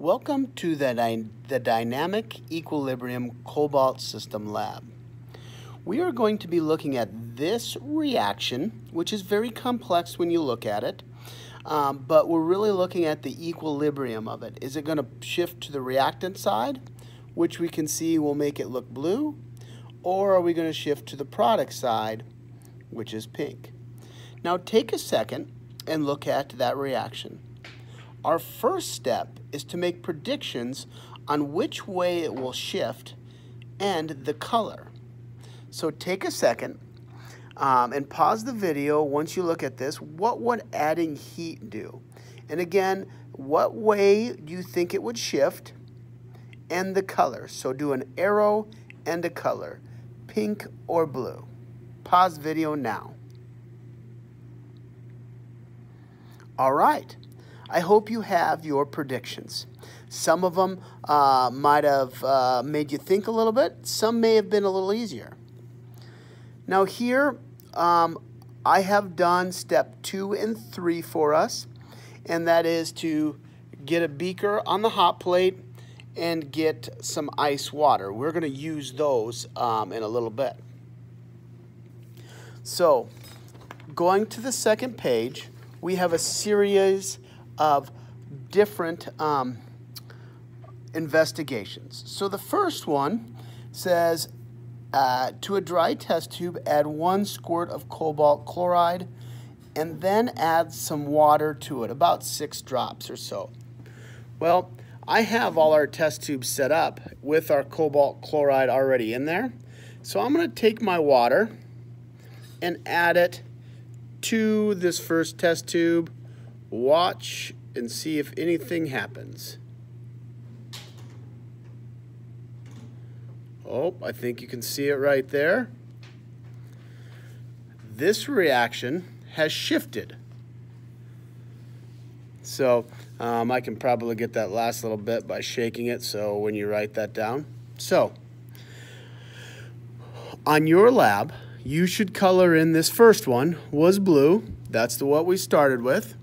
Welcome to the, the Dynamic Equilibrium Cobalt System Lab. We are going to be looking at this reaction, which is very complex when you look at it, um, but we're really looking at the equilibrium of it. Is it going to shift to the reactant side, which we can see will make it look blue, or are we going to shift to the product side, which is pink? Now take a second and look at that reaction. Our first step is to make predictions on which way it will shift and the color. So take a second um, and pause the video once you look at this. What would adding heat do? And again, what way do you think it would shift and the color? So do an arrow and a color, pink or blue. Pause video now. All right. I hope you have your predictions. Some of them uh, might have uh, made you think a little bit. Some may have been a little easier. Now here, um, I have done step two and three for us, and that is to get a beaker on the hot plate and get some ice water. We're going to use those um, in a little bit. So, going to the second page, we have a series of different um, investigations. So the first one says uh, to a dry test tube, add one squirt of cobalt chloride and then add some water to it, about six drops or so. Well, I have all our test tubes set up with our cobalt chloride already in there. So I'm going to take my water and add it to this first test tube. Watch and see if anything happens. Oh, I think you can see it right there. This reaction has shifted. So um, I can probably get that last little bit by shaking it so when you write that down. So on your lab, you should color in this first one was blue. That's the what we started with.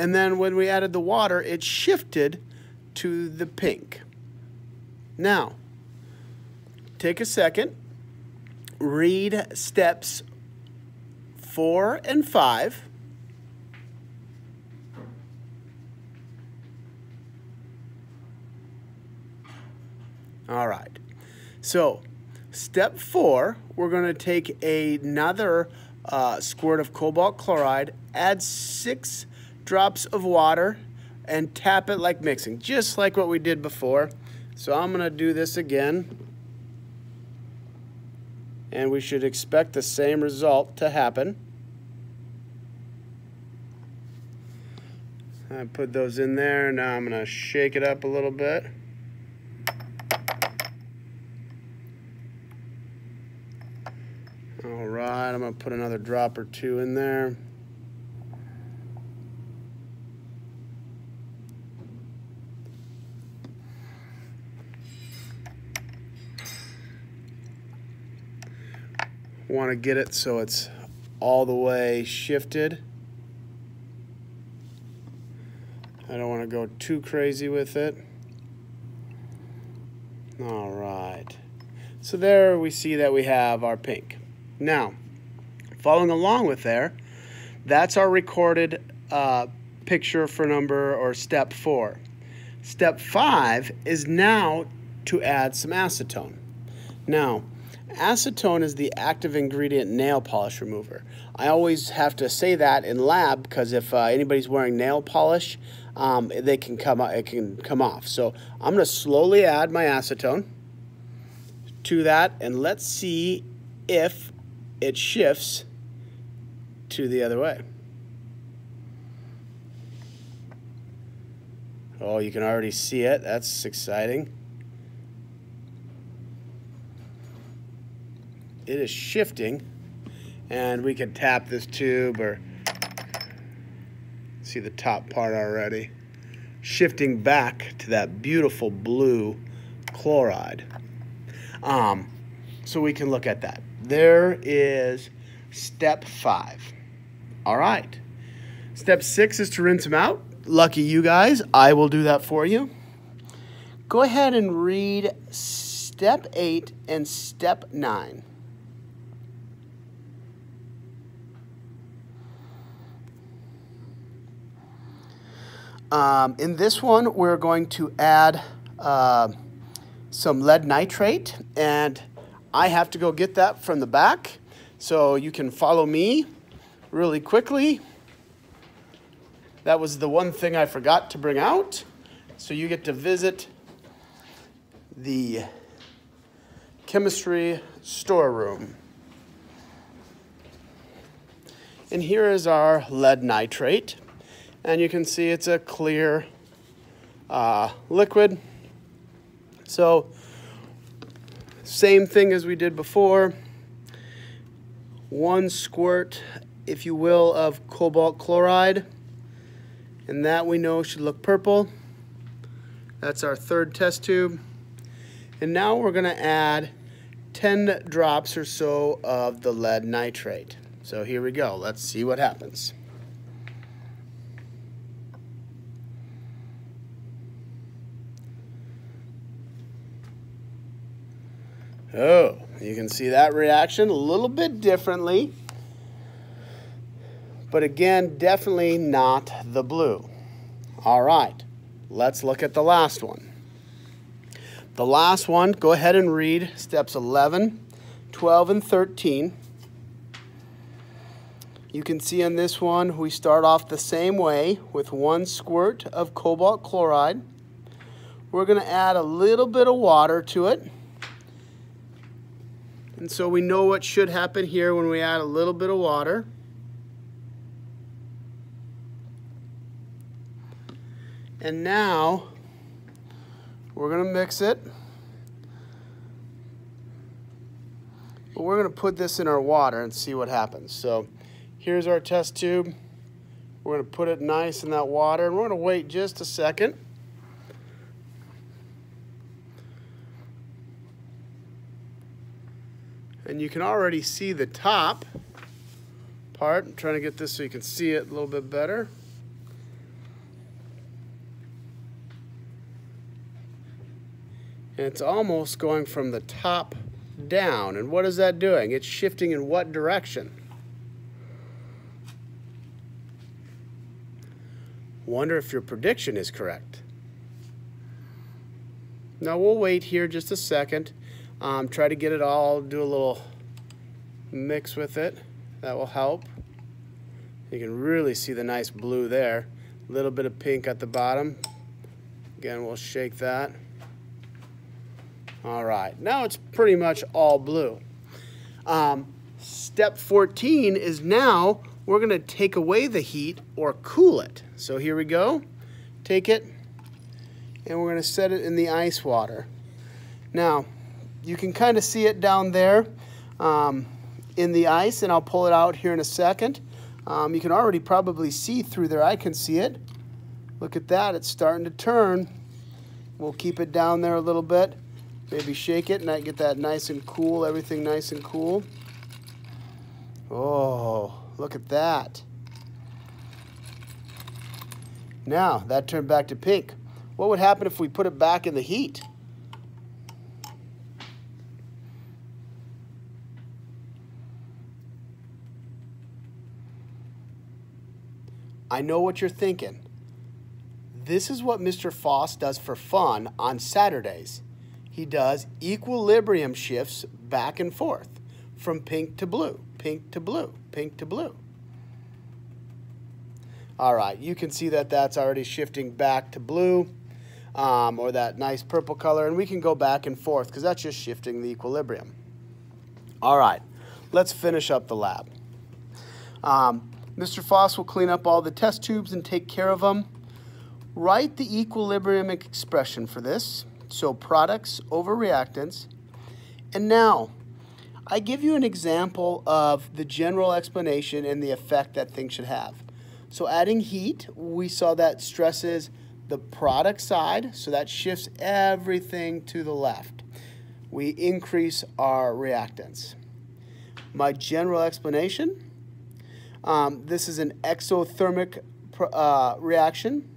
And then when we added the water, it shifted to the pink. Now, take a second, read steps four and five. All right. So, step four, we're going to take another uh, squirt of cobalt chloride, add six drops of water and tap it like mixing, just like what we did before. So I'm going to do this again. And we should expect the same result to happen. I put those in there. Now I'm going to shake it up a little bit. All right, I'm to put another drop or two in there. Want to get it so it's all the way shifted. I don't want to go too crazy with it. All right. So there we see that we have our pink. Now, following along with there, that's our recorded uh, picture for number or step four. Step five is now to add some acetone. Now, Acetone is the active ingredient nail polish remover. I always have to say that in lab because if uh, anybody's wearing nail polish, um, they can come it can come off. So I'm going to slowly add my acetone to that, and let's see if it shifts to the other way. Oh, you can already see it. That's exciting. It is shifting and we can tap this tube or see the top part already. Shifting back to that beautiful blue chloride. Um, so we can look at that. There is step five. All right. Step six is to rinse them out. Lucky you guys I will do that for you. Go ahead and read step 8 and step 9. Um, in this one, we're going to add uh, some lead nitrate, and I have to go get that from the back. So you can follow me really quickly. That was the one thing I forgot to bring out. So you get to visit the chemistry storeroom. And here is our lead nitrate. And you can see it's a clear uh, liquid. So same thing as we did before. One squirt, if you will, of cobalt chloride. And that we know should look purple. That's our third test tube. And now we're going to add 10 drops or so of the lead nitrate. So here we go. Let's see what happens. Oh, you can see that reaction a little bit differently. But again, definitely not the blue. All right, let's look at the last one. The last one, go ahead and read steps 11, 12, and 13. You can see on this one, we start off the same way with one squirt of cobalt chloride. We're going to add a little bit of water to it. And so we know what should happen here when we add a little bit of water. And now we're going to mix it. But we're going to put this in our water and see what happens. So here's our test tube. We're going to put it nice in that water and we're going to wait just a second. And you can already see the top part. I'm trying to get this so you can see it a little bit better. And it's almost going from the top down. And what is that doing? It's shifting in what direction? Wonder if your prediction is correct. Now we'll wait here just a second. Um, try to get it all, do a little mix with it. That will help. You can really see the nice blue there. A little bit of pink at the bottom. Again, we'll shake that. All right, now it's pretty much all blue. Um, step 14 is now we're going to take away the heat or cool it. So here we go. Take it, and we're going to set it in the ice water. Now, you can kind of see it down there um, in the ice, and I'll pull it out here in a second. Um, you can already probably see through there. I can see it. Look at that. It's starting to turn. We'll keep it down there a little bit. Maybe shake it and I get that nice and cool, everything nice and cool. Oh, look at that. Now, that turned back to pink. What would happen if we put it back in the heat? I know what you're thinking. This is what Mr. Fauss does for fun on Saturdays. He does equilibrium shifts back and forth from pink to blue, pink to blue, pink to blue. All right, you can see that that's already shifting back to blue um, or that nice purple color, and we can go back and forth because that's just shifting the equilibrium. All right, let's finish up the lab. Um, Mr. Fauss will clean up all the test tubes and take care of them. Write the equilibrium expression for this. So products over reactants. And now, I give you an example of the general explanation and the effect that things should have. So adding heat, we saw that stresses the product side, so that shifts everything to the left. We increase our reactants. My general explanation, um, this is an exothermic uh, reaction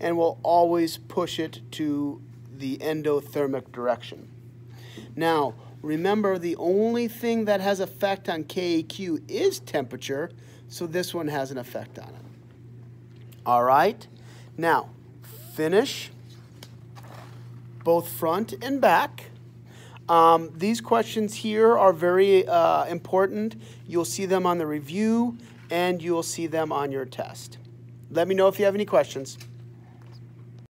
and we'll always push it to the endothermic direction. Now, remember the only thing that has effect on KEQ is temperature, so this one has an effect on it. All right, now finish both front and back. Um, these questions here are very uh, important. You'll see them on the review and you'll see them on your test. Let me know if you have any questions.